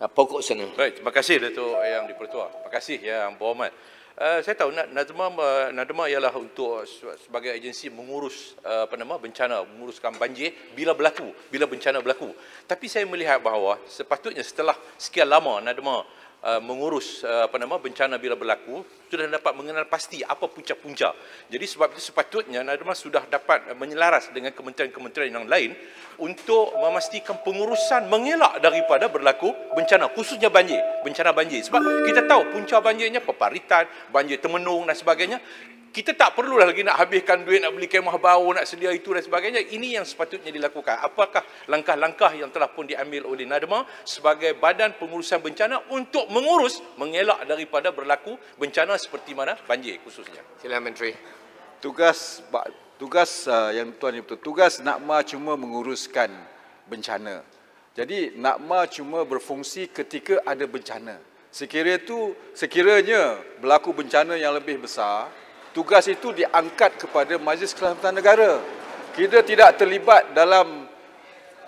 uh, pokok sana. Baik, terima kasih Datuk Yang Dipertua. Terima kasih Yang Berhormat. Uh, saya tahu Nadma uh, Nadma ialah untuk sebagai agensi mengurus uh, apa nama bencana, menguruskan banjir bila berlaku, bila bencana berlaku. Tapi saya melihat bahawa sepatutnya setelah sekian lama Nadma uh, mengurus uh, apa nama bencana bila berlaku, sudah dapat mengenal pasti apa punca-punca. Jadi sebab itu sepatutnya Nadma sudah dapat menyelaras dengan kementerian-kementerian yang lain untuk memastikan pengurusan mengelak daripada berlaku bencana khususnya banjir, bencana banjir. Sebab kita tahu punca banjirnya peparitan, banjir temenung dan sebagainya kita tak perlu lagi nak habiskan duit nak beli kemah baru nak sedia itu dan sebagainya. Ini yang sepatutnya dilakukan. Apakah langkah-langkah yang telah pun diambil oleh NADMA sebagai badan pengurusan bencana untuk mengurus mengelak daripada berlaku bencana seperti mana? Banjir khususnya. Sila menteri. Tugas tugas uh, yang tuan itu tugas NADMA cuma menguruskan bencana. Jadi NADMA cuma berfungsi ketika ada bencana. Sekiranya itu sekiranya berlaku bencana yang lebih besar tugas itu diangkat kepada Majlis Keselamatan Negara. Kita tidak terlibat dalam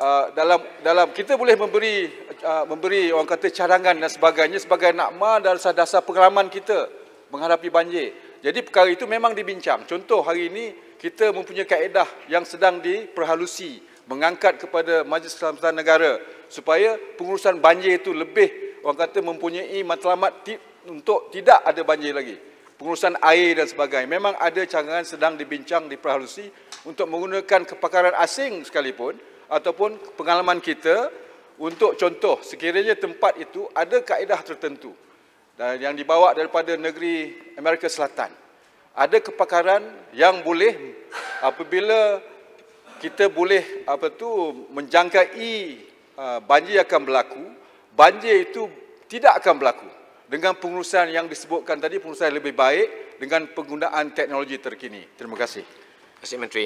uh, dalam dalam kita boleh memberi uh, memberi orang kata cadangan dan sebagainya sebagai nakma dasar-dasar pengalaman kita menghadapi banjir. Jadi perkara itu memang dibincang. Contoh hari ini kita mempunyai kaedah yang sedang diperhalusi mengangkat kepada Majlis Keselamatan Negara supaya pengurusan banjir itu lebih orang kata mempunyai matlamat untuk tidak ada banjir lagi pengurusan air dan sebagainya. Memang ada cadangan sedang dibincang, diperhalusi untuk menggunakan kepakaran asing sekalipun ataupun pengalaman kita untuk contoh sekiranya tempat itu ada kaedah tertentu dan yang dibawa daripada negeri Amerika Selatan. Ada kepakaran yang boleh apabila kita boleh apa tu menjangkai uh, banjir akan berlaku, banjir itu tidak akan berlaku dengan pengurusan yang disebutkan tadi pengurusan yang lebih baik dengan penggunaan teknologi terkini. Terima kasih. Terima kasih Menteri.